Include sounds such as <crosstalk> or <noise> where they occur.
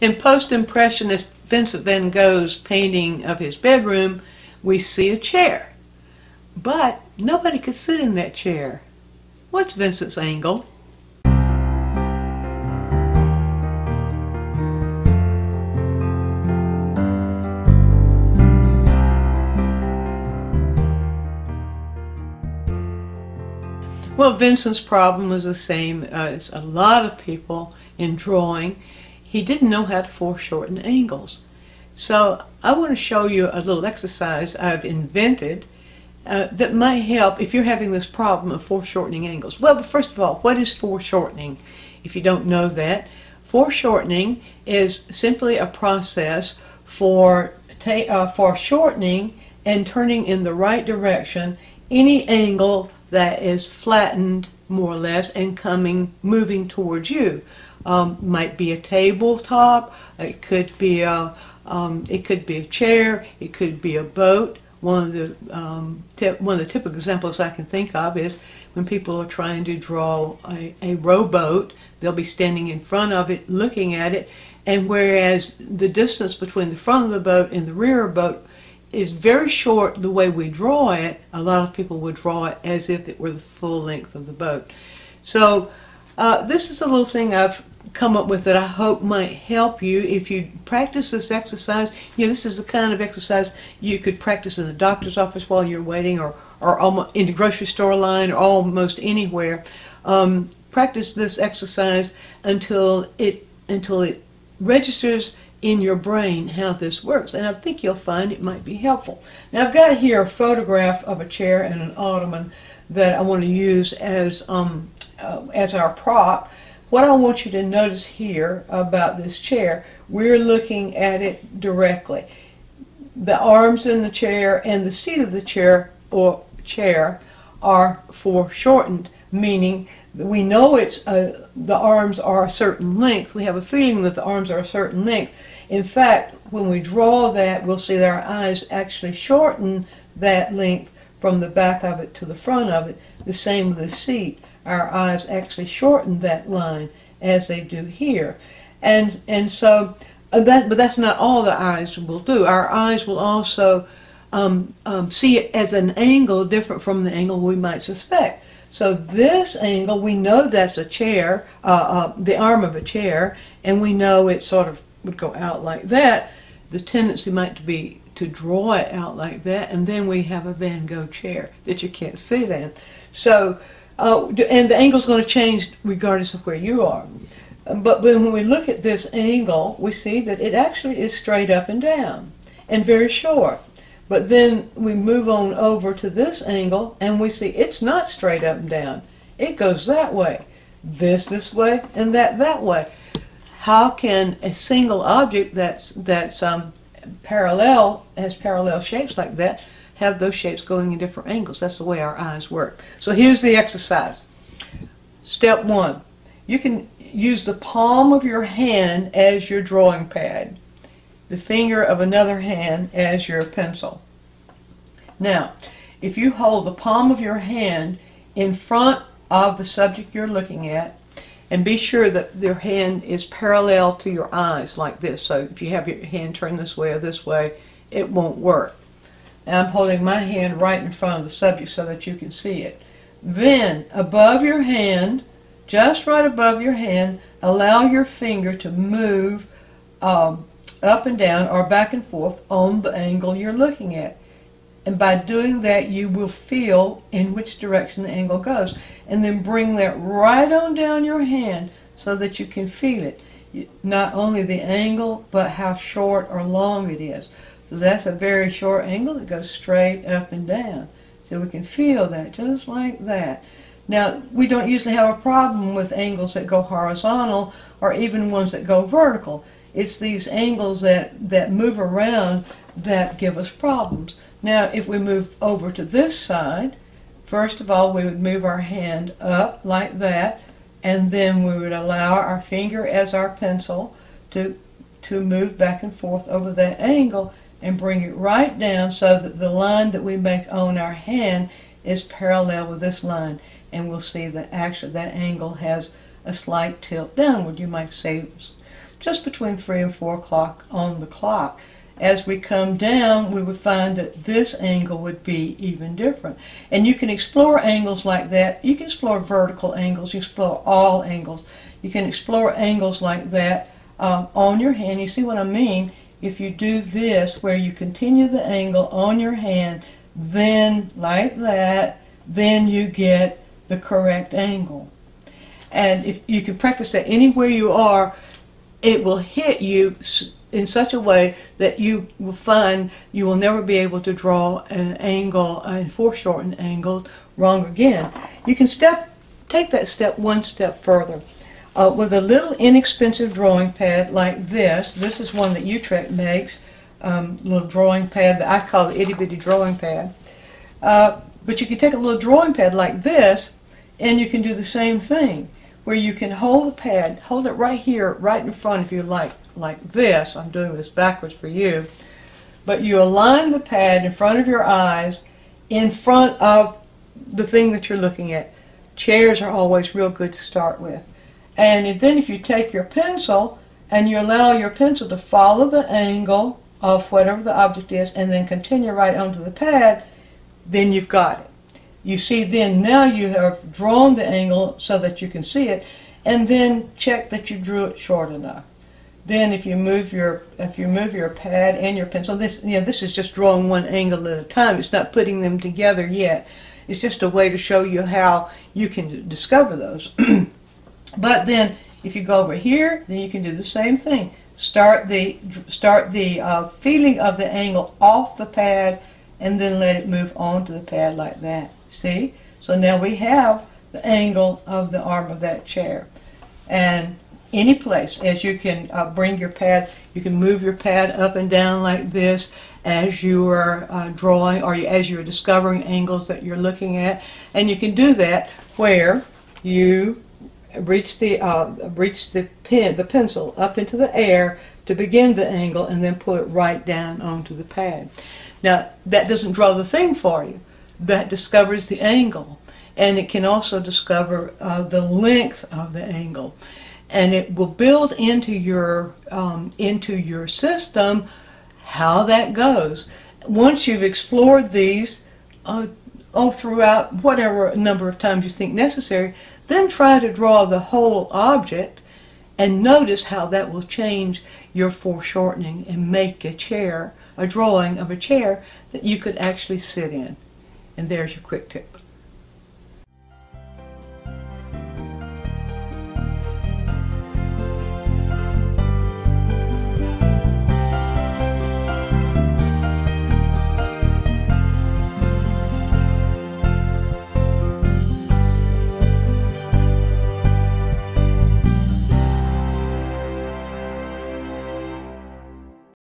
In post-impressionist Vincent van Gogh's painting of his bedroom, we see a chair. But nobody could sit in that chair. What's Vincent's angle? Well, Vincent's problem was the same uh, as a lot of people in drawing. He didn't know how to foreshorten angles. So I want to show you a little exercise I've invented uh, that might help if you're having this problem of foreshortening angles. Well, first of all, what is foreshortening? If you don't know that, foreshortening is simply a process for uh, for shortening and turning in the right direction any angle that is flattened more or less and coming moving towards you. Um, might be a tabletop, it could be a um, it could be a chair, it could be a boat. One of the um, one of the typical examples I can think of is when people are trying to draw a, a rowboat, they'll be standing in front of it, looking at it, and whereas the distance between the front of the boat and the rear of the boat is very short the way we draw it, a lot of people would draw it as if it were the full length of the boat. So uh, this is a little thing I've come up with that I hope might help you if you practice this exercise. You know, this is the kind of exercise you could practice in the doctor's office while you're waiting or, or almost in the grocery store line or almost anywhere. Um, practice this exercise until it until it registers in your brain how this works. And I think you'll find it might be helpful. Now I've got here a photograph of a chair and an ottoman that I want to use as, um, uh, as our prop. What I want you to notice here about this chair, we're looking at it directly. The arms in the chair and the seat of the chair or chair are foreshortened, meaning we know it's a, the arms are a certain length. We have a feeling that the arms are a certain length. In fact, when we draw that, we'll see that our eyes actually shorten that length from the back of it to the front of it. The same with the seat. Our eyes actually shorten that line as they do here. And, and so, uh, that, but that's not all the eyes will do. Our eyes will also um, um, see it as an angle different from the angle we might suspect. So this angle, we know that's a chair, uh, uh, the arm of a chair, and we know it sort of would go out like that. The tendency might be to draw it out like that, and then we have a Van Gogh chair that you can't see then. So, uh, and the angle's going to change regardless of where you are. But when we look at this angle, we see that it actually is straight up and down and very short. But then we move on over to this angle and we see it's not straight up and down. It goes that way, this this way, and that that way. How can a single object that's that's um, parallel has parallel shapes like that have those shapes going in different angles? That's the way our eyes work. So here's the exercise. Step one, you can use the palm of your hand as your drawing pad the finger of another hand as your pencil. Now, if you hold the palm of your hand in front of the subject you're looking at, and be sure that your hand is parallel to your eyes like this. So if you have your hand turned this way or this way, it won't work. Now I'm holding my hand right in front of the subject so that you can see it. Then, above your hand, just right above your hand, allow your finger to move um, up and down or back and forth on the angle you're looking at. And by doing that, you will feel in which direction the angle goes. And then bring that right on down your hand so that you can feel it. Not only the angle, but how short or long it is. So that's a very short angle that goes straight up and down. So we can feel that just like that. Now, we don't usually have a problem with angles that go horizontal or even ones that go vertical. It's these angles that, that move around that give us problems. Now, if we move over to this side, first of all, we would move our hand up like that, and then we would allow our finger as our pencil to, to move back and forth over that angle and bring it right down so that the line that we make on our hand is parallel with this line. And we'll see that actually that angle has a slight tilt downward. You might say just between 3 and 4 o'clock on the clock. As we come down, we would find that this angle would be even different. And you can explore angles like that. You can explore vertical angles. You explore all angles. You can explore angles like that um, on your hand. You see what I mean? If you do this, where you continue the angle on your hand, then like that, then you get the correct angle. And if you can practice that anywhere you are, it will hit you in such a way that you will find you will never be able to draw an angle and foreshortened angles wrong again. You can step, take that step one step further. Uh, with a little inexpensive drawing pad like this, this is one that Utrecht makes, um, little drawing pad that I call the itty bitty drawing pad. Uh, but you can take a little drawing pad like this and you can do the same thing where you can hold the pad, hold it right here, right in front of you like, like this. I'm doing this backwards for you. But you align the pad in front of your eyes in front of the thing that you're looking at. Chairs are always real good to start with. And then if you take your pencil and you allow your pencil to follow the angle of whatever the object is and then continue right onto the pad, then you've got it. You see then now you have drawn the angle so that you can see it and then check that you drew it short enough. Then if you move your if you move your pad and your pencil, this you know, this is just drawing one angle at a time. It's not putting them together yet. It's just a way to show you how you can discover those. <clears throat> but then if you go over here, then you can do the same thing. Start the start the uh, feeling of the angle off the pad and then let it move onto the pad like that. See? So now we have the angle of the arm of that chair. And any place, as you can uh, bring your pad, you can move your pad up and down like this as you are uh, drawing or as you're discovering angles that you're looking at. And you can do that where you reach the uh, reach the pen the pencil up into the air to begin the angle and then pull it right down onto the pad. Now that doesn't draw the thing for you. That discovers the angle. And it can also discover uh, the length of the angle. And it will build into your um, into your system how that goes. Once you've explored these uh, all throughout whatever number of times you think necessary then try to draw the whole object and notice how that will change your foreshortening and make a chair a drawing of a chair that you could actually sit in and there's your quick tip.